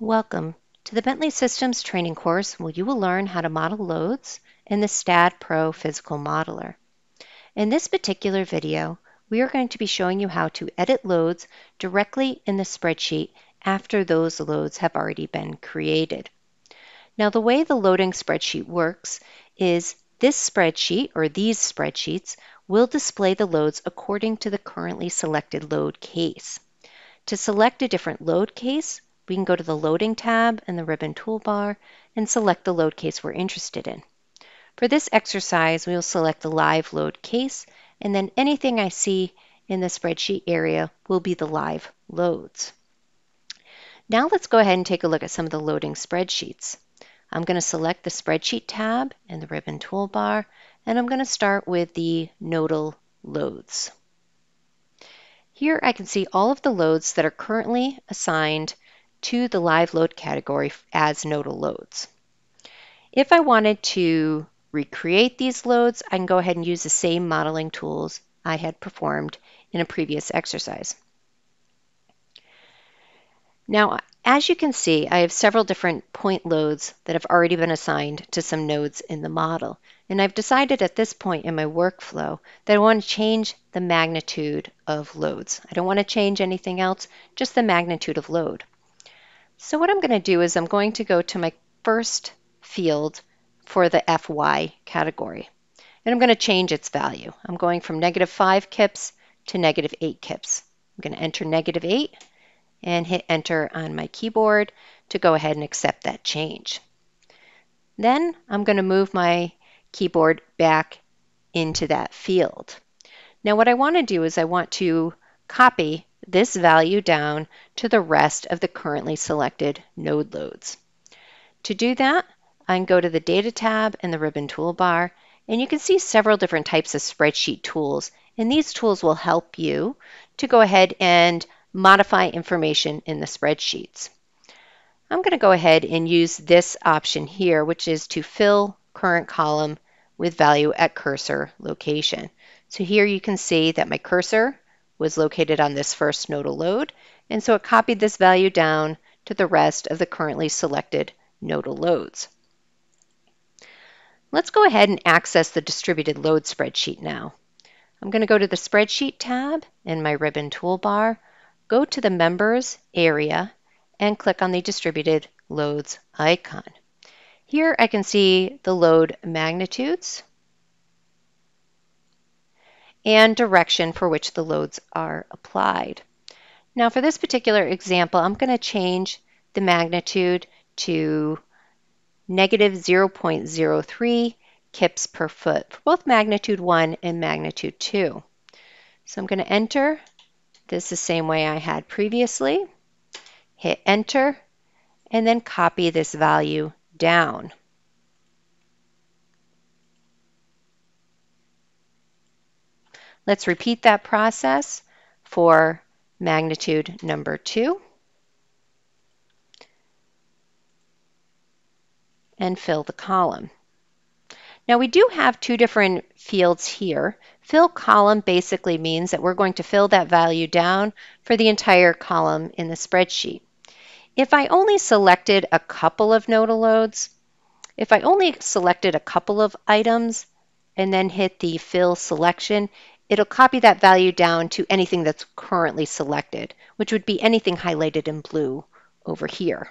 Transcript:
Welcome to the Bentley Systems training course where you will learn how to model loads in the STAAD.Pro Physical Modeler. In this particular video, we are going to be showing you how to edit loads directly in the spreadsheet after those loads have already been created. Now the way the loading spreadsheet works is this spreadsheet or these spreadsheets will display the loads according to the currently selected load case. To select a different load case, we can go to the Loading tab in the ribbon toolbar and select the load case we're interested in. For this exercise, we will select the live load case, and then anything I see in the spreadsheet area will be the live loads. Now let's go ahead and take a look at some of the loading spreadsheets. I'm going to select the Spreadsheet tab in the ribbon toolbar, and I'm going to start with the Nodal loads. Here I can see all of the loads that are currently assigned to the live load category as nodal loads. If I wanted to recreate these loads, I can go ahead and use the same modeling tools I had performed in a previous exercise. Now, as you can see, I have several different point loads that have already been assigned to some nodes in the model. And I've decided at this point in my workflow that I want to change the magnitude of loads. I don't want to change anything else, just the magnitude of load. So what I'm going to do is I'm going to go to my first field for the FY category. And I'm going to change its value. I'm going from negative 5 kips to negative 8 kips. I'm going to enter negative 8 and hit enter on my keyboard to go ahead and accept that change. Then I'm going to move my keyboard back into that field. Now what I want to do is I want to copy this value down to the rest of the currently selected node loads. To do that, I can go to the Data tab in the ribbon toolbar, and you can see several different types of spreadsheet tools, and these tools will help you to go ahead and modify information in the spreadsheets. I'm going to go ahead and use this option here, which is to fill current column with value at cursor location. So here you can see that my cursor was located on this first nodal load, and so it copied this value down to the rest of the currently selected nodal loads. Let's go ahead and access the distributed load spreadsheet now. I'm going to go to the Spreadsheet tab in my ribbon toolbar, go to the Members area, and click on the Distributed Loads icon. Here I can see the load magnitudes, and direction for which the loads are applied. Now for this particular example, I'm going to change the magnitude to negative 0.03 kips per foot for both magnitude 1 and magnitude 2. So I'm going to enter this is the same way I had previously, hit enter, and then copy this value down. Let's repeat that process for magnitude number two. and fill the column. Now we do have two different fields here. Fill column basically means that we're going to fill that value down for the entire column in the spreadsheet. If I only selected a couple of nodal loads, if I only selected a couple of items and then hit the fill selection, it'll copy that value down to anything that's currently selected, which would be anything highlighted in blue over here.